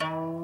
Bye.